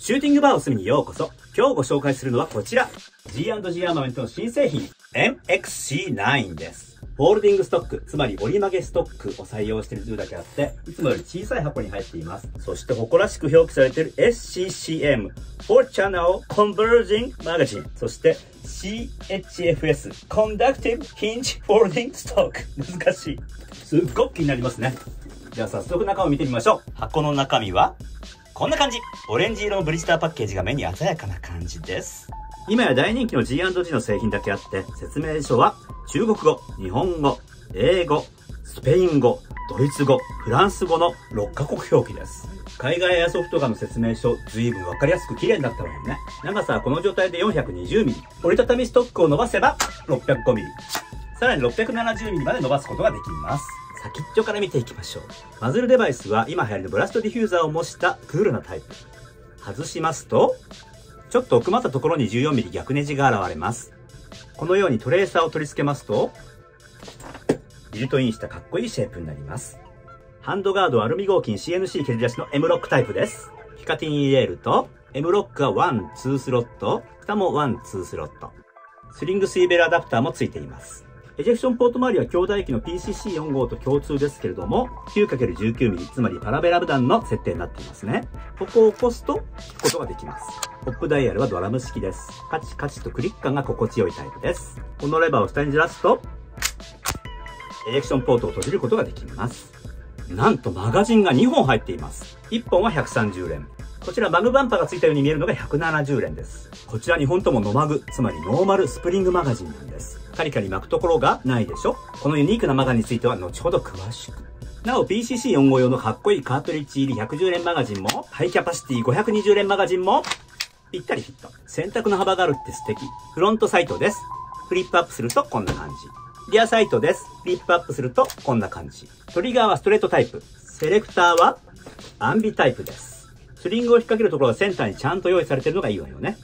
シューティングバーを隅にようこそ。今日ご紹介するのはこちら。G&G アーマメントの新製品、MXC9 です。フォールディングストック、つまり折り曲げストックを採用しているだけあって、いつもより小さい箱に入っています。そして誇らしく表記されている SCCM、4 Channel Converging Magazine、そして CHFS、Conductive Hinge Folding Stock。難しい。すっごく気になりますね。じゃあ早速中を見てみましょう。箱の中身は、こんな感じ。オレンジ色のブリスターパッケージが目に鮮やかな感じです。今や大人気の G&G の製品だけあって、説明書は中国語、日本語、英語、スペイン語、ドイツ語、フランス語の6カ国表記です。海外エアソフトガンの説明書、随分わかりやすく綺麗になったわよね。長さはこの状態で 420mm。折りたたみストックを伸ばせば 605mm。さらに 670mm まで伸ばすことができます。先っちょから見ていきましょう。マズルデバイスは今流行りのブラストディフューザーを模したクールなタイプ。外しますと、ちょっと奥まったところに 14mm 逆ネジが現れます。このようにトレーサーを取り付けますと、ビルトインしたかっこいいシェイプになります。ハンドガードアルミ合金 CNC 削り出しの M ロックタイプです。ピカティニーレールと、M ロックは1、2スロット、蓋も1、2スロット。スリングスイベルアダプターも付いています。エジェクションポート周りは兄弟機の PCC4 号と共通ですけれども、9×19mm、つまりパラベラム弾の設定になっていますね。ここを起こすと、引くことができます。ホップダイヤルはドラム式です。カチカチとクリック感が心地よいタイプです。このレバーを下にずらすと、エジェクションポートを閉じることができます。なんとマガジンが2本入っています。1本は130連。こちらマグバンパーが付いたように見えるのが170連です。こちら2本ともノマグ、つまりノーマルスプリングマガジンなんです。カリカリ巻くところがないでしょ？このユニークなマガについては後ほど詳しく。なお PCC4 号用のかっこいいカートリッジ入り110連マガジンも、ハイキャパシティ520連マガジンも、ぴったりフィット。選択の幅があるって素敵。フロントサイトです。フリップアップするとこんな感じ。リアサイトです。フリップアップするとこんな感じ。トリガーはストレートタイプ。セレクターはアンビタイプです。スリングを引っ掛けるところがセンターにちゃんと用意されてるのがいいわよね。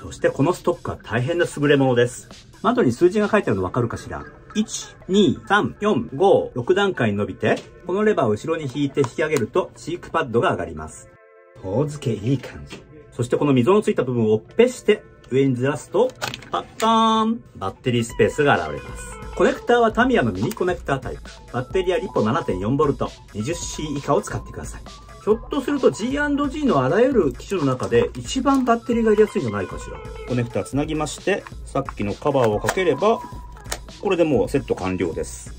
そしてこのストックは大変な優れものです。窓に数字が書いてあるのわかるかしら ?1、2、3、4、5、6段階に伸びて、このレバーを後ろに引いて引き上げると、チークパッドが上がります。遠付けいい感じ。そしてこの溝のついた部分をペッして上にずらすと、パッカーンバッテリースペースが現れます。コネクターはタミヤのミニコネクタータイプ。バッテリーはリポ 7.4V、20C 以下を使ってください。ひょっとすると G&G のあらゆる機種の中で一番バッテリーが入れやすいんじゃないかしら。コネクターつなぎまして、さっきのカバーをかければ、これでもうセット完了です。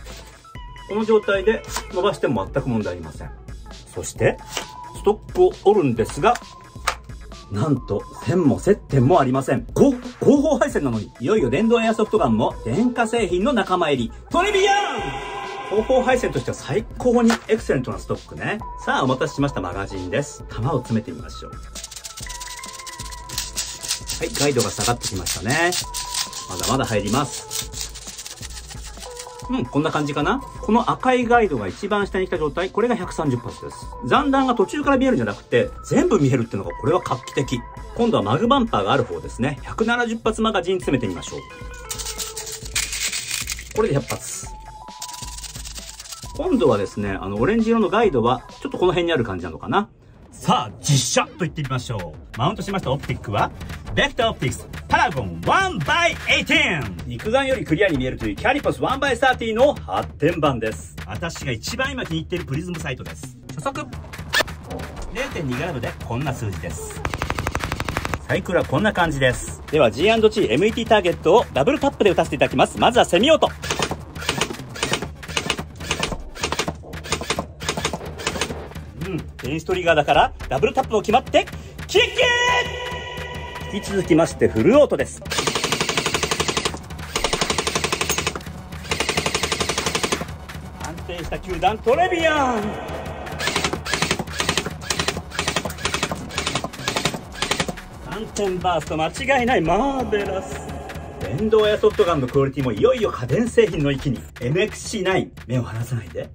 この状態で伸ばしても全く問題ありません。そして、ストックを折るんですが、なんと、線も接点もありません。後方配線なのに、いよいよ電動エアソフトガンも電化製品の仲間入り。トリビアン方法配線としては最高にエクセレントなストックね。さあ、お待たせしましたマガジンです。玉を詰めてみましょう。はい、ガイドが下がってきましたね。まだまだ入ります。うん、こんな感じかな。この赤いガイドが一番下に来た状態、これが130発です。残弾が途中から見えるんじゃなくて、全部見えるっていうのが、これは画期的。今度はマグバンパーがある方ですね。170発マガジン詰めてみましょう。これで100発。今度はですね、あの、オレンジ色のガイドは、ちょっとこの辺にある感じなのかな。さあ、実写と言ってみましょう。マウントしましたオプティックは、ベクターオプティックスパラゴン 1x18! 肉眼よりクリアに見えるというキャリポス 1x30 の発展版です。私が一番今気に入っているプリズムサイトです。初速 0.2g でこんな数字です。サイクルはこんな感じです。では G&G MET ターゲットをダブルタップで打たせていただきます。まずはセミオート。うん、電子トリガーだから、ダブルタップも決まって、キッキー引き続きまして、フルオートです。安定した球団、トレビアン。3点バースト間違いないマーベラス。電動エアソフトガンのクオリティもいよいよ家電製品の域に。MXC9 目を離さないで。